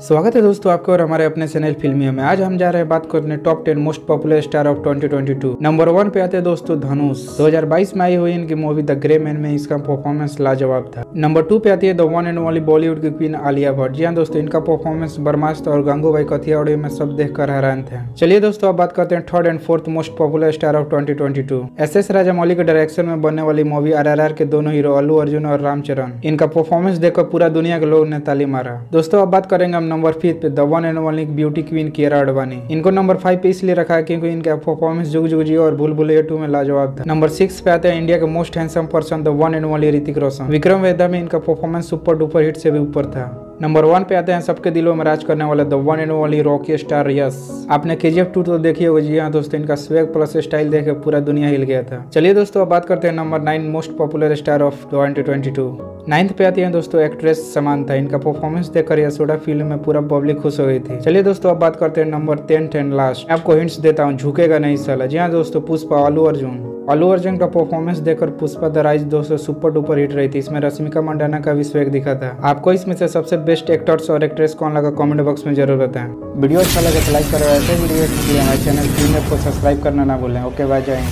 स्वागत है दोस्तों आपको और हमारे अपने चैनल फिल्मियों में। आज हम जा रहे हैं बात करने top ten most popular star of 2022 number one पे आते हैं दोस्तों धनुष। 2022 में आई हुई इनकी मूवी द ग्रे मैन में इसका परफॉर्मेंस लाजवाब था। नंबर टू पे आती है the one and only Bollywood की क्वीन आलिया भट्ट। जी हाँ दोस्तों, इनका परफॉर्मेंस बर्मास्त और गंगूबाई कथियाड़ी में सब देख कर हैरान थे। चलिए दोस्तों, अब बात करते हैं third and fourth most popular star of twenty S S Rajamouli के डायरेक्शन में बनने वाली मूवी आर के दोनों हीरो अल्लू अर्जुन और रामचरण इनका परफॉर्मेंस देखकर पूरा दुनिया के लोग ने ताली मारा। दोस्तों, अब बात करेंगे हम नंबर फिफ्थ पे the one and only beauty queen Kiara Advani. इनको नंबर फाइव पे इसलिए रखा है क्योंकि इनका परफॉर्मेंस जुग जुग और भूल भुलैया टू में लाजवाब था। नंबर सिक्स पे आते हैं इंडिया के most handsome person the one and one Hrithik Roshan. Vikram Vedha में इनका परफॉर्मेंस सुपर डुपर हिट से भी ऊपर था। नंबर वन पे आते हैं सबके दिलों में राज करने वाला the one and only Rocky star yes आपने के जी एफ़ टू तो देखी होगी जी हाँ दोस्तों, इनका स्वेग प्लस स्टाइल देख पूरा दुनिया हिल गया था। चलिए दोस्तों, अब बात करते हैं number nine most popular star of twenty twenty two ninth पे आती है दोस्तों एक्ट्रेस समानता। इनका परफॉर्मेंस देखकर यशोड़ा फ़िल्म में पूरा पब्लिक खुश हो गई थी। चलिए दोस्तों, अब बात करते हैं नंबर टेंथ एंड लास्ट आपको हिंट्स देता हूँ, झुकेगा नहीं साला। जी हाँ दोस्तों, पुष्पा अल्लू अर्जुन। अल्लू अर्जुन का परफॉर्मेंस देखकर पुष्पा द राइज दोस्तों सुपर डुपर हिट रही थी। इसमें रश्मिका मंडाना का भी स्वेग दिखा था। आपको इसमें से सबसे बेस्ट एक्टर्स और एक्ट्रेस कौन लगा कमेंट बॉक्स में ज़रूर बताएँ। वीडियो अच्छा लगे तो लाइक करो, ऐसे वीडियो हमारे चैनल को सब्सक्राइब करना ना भूलें। ओके बाय जय